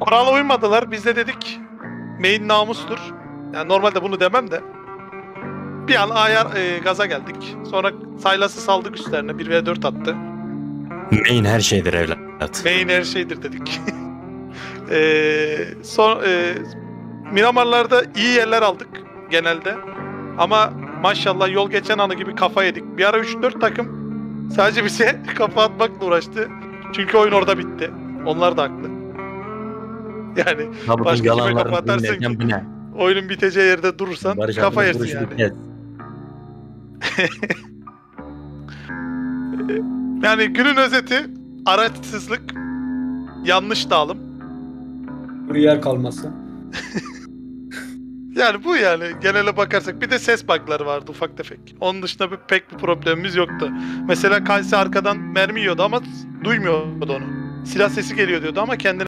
Kurala uymadılar. Biz de dedik main namustur. Yani normalde bunu demem de. Bir an ayar e, gaza geldik. Sonra Saylas'ı saldık üstlerine. 1v4 attı. Main her şeydir evlat. Main her şeydir dedik. e, son, e, Miramarlarda iyi yerler aldık genelde. Ama maşallah yol geçen anı gibi kafa yedik. Bir ara 3-4 takım sadece bize kafa atmakla uğraştı. Çünkü oyun orada bitti. Onlar da haklı. Yani Ha, Başka kime kafa atarsın ki? bu ne? oyunun biteceği yerde durursan Barış kafa yersin yani. Yani günün özeti araçsızlık, yanlış dağılım. Bir yer kalması. Yani bu yani genele bakarsak bir de ses bug'ları vardı ufak tefek. Onun dışında bir, pek bir problemimiz yoktu. Mesela Kalsi arkadan mermi yiyordu ama duymuyordu onu. Silah sesi geliyor diyordu ama kendine